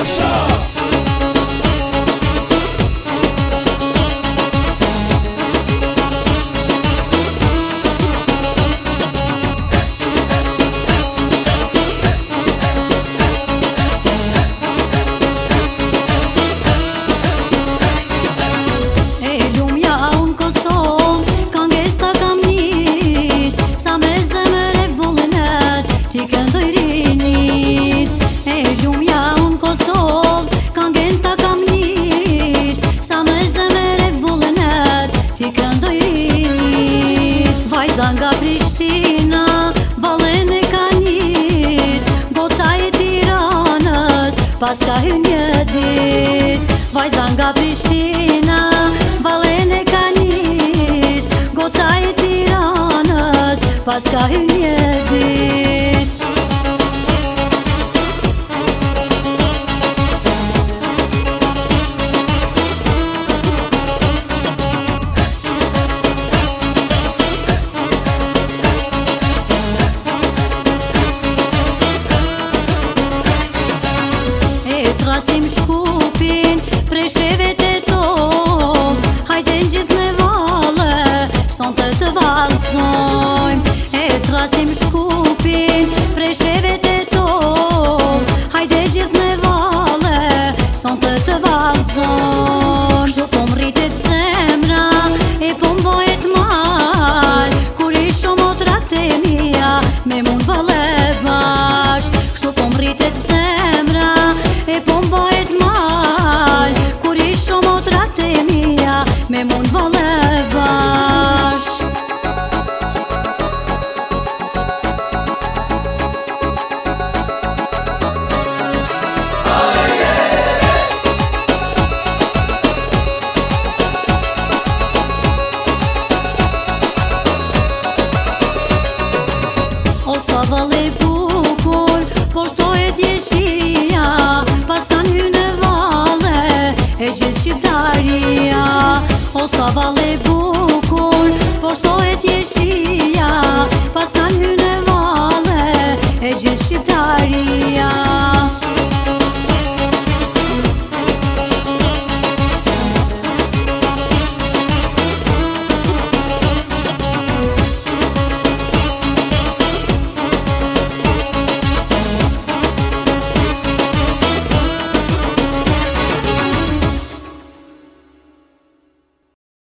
Russia. Պասկահուն յդիս Վայ զանգա Պրիշտինա Վալեն եկանիս Գոցայ Տիրանաս Պասկահուն յդիս kalzojmë E thrasim shkupin Presheve të tom Hajde gjithë me vale Son të të valzojmë E e në vallë, e po